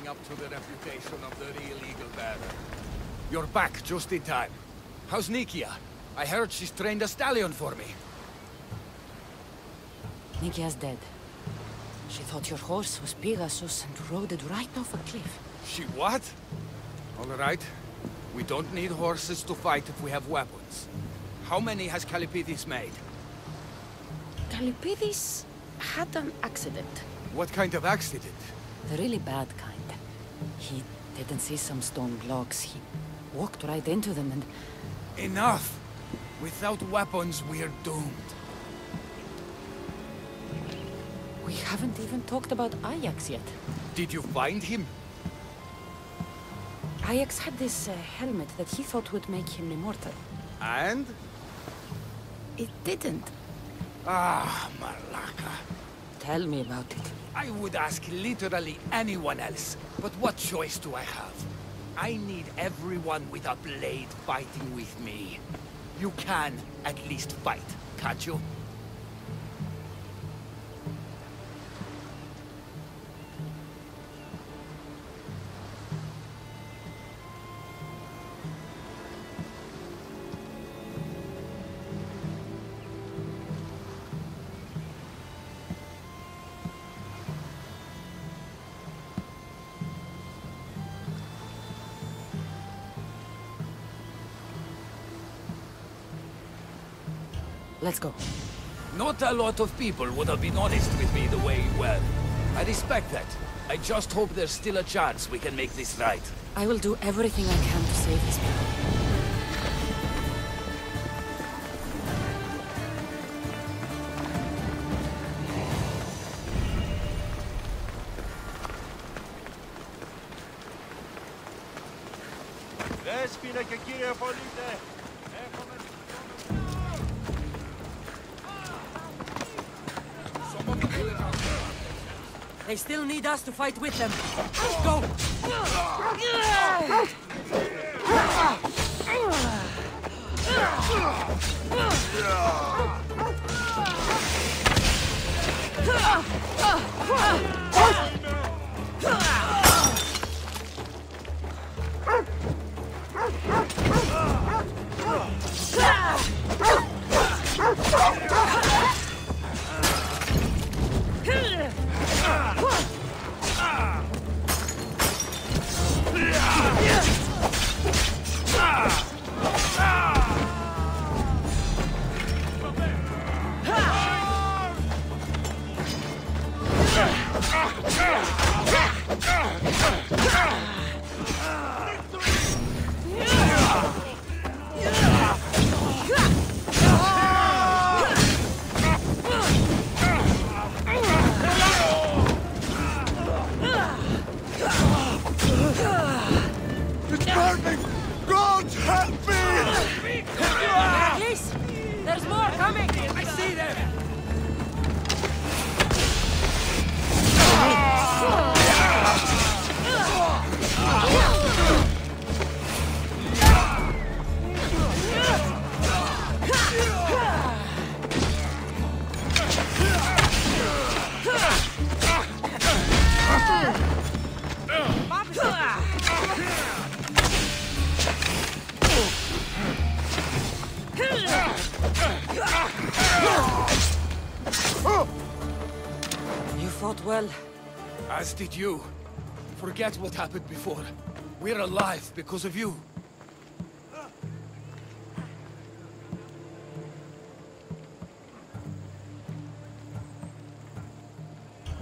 up to the reputation of the real Eagle Bearer. You're back just in time. How's Nikia? I heard she's trained a stallion for me. Nikia's dead. She thought your horse was Pegasus and rode it right off a cliff. She what? All right. We don't need horses to fight if we have weapons. How many has Calipidis made? Calipidis had an accident. What kind of accident? The really bad kind. He didn't see some stone blocks. He walked right into them and... Enough! Without weapons, we're doomed. We haven't even talked about Ajax yet. Did you find him? Ajax had this uh, helmet that he thought would make him immortal. And? It didn't. Ah, Malaka. Tell me about it. I would ask literally anyone else, but what choice do I have? I need everyone with a blade fighting with me. You can at least fight, can't you? Let's go. Not a lot of people would have been honest with me the way you were. I respect that. I just hope there's still a chance we can make this right. I will do everything I can to save this people. There's been a Kikiri for you there. They still need us to fight with them. Go! It's Fought well. As did you. Forget what happened before. We're alive because of you.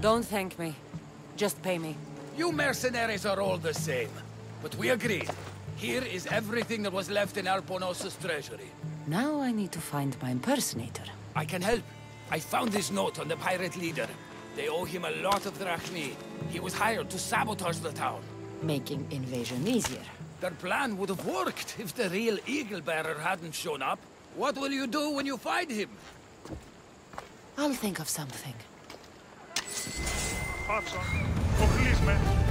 Don't thank me. Just pay me. You mercenaries are all the same. But we agreed. Here is everything that was left in Arponos' treasury. Now I need to find my impersonator. I can help. I found this note on the pirate leader. They owe him a lot of drachmae. He was hired to sabotage the town. Making invasion easier. Their plan would have worked if the real Eagle Bearer hadn't shown up. What will you do when you find him? I'll think of something. Πάψα. please, man.